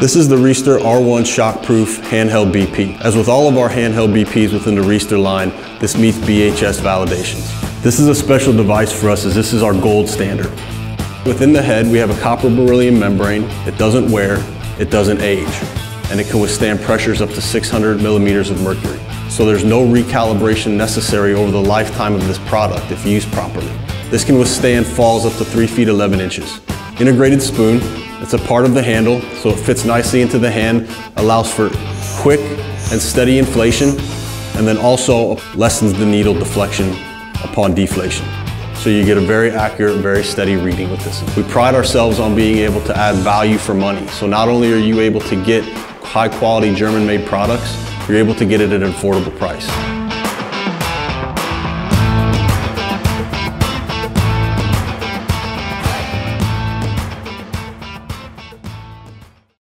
This is the Riester R1 Shockproof Handheld BP. As with all of our handheld BPs within the Riester line, this meets BHS validations. This is a special device for us as this is our gold standard. Within the head, we have a copper beryllium membrane. It doesn't wear, it doesn't age, and it can withstand pressures up to 600 millimeters of mercury. So there's no recalibration necessary over the lifetime of this product if used properly. This can withstand falls up to 3 feet 11 inches. Integrated spoon, it's a part of the handle, so it fits nicely into the hand, allows for quick and steady inflation, and then also lessens the needle deflection upon deflation. So you get a very accurate, very steady reading with this. We pride ourselves on being able to add value for money. So not only are you able to get high quality German made products, you're able to get it at an affordable price.